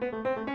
Música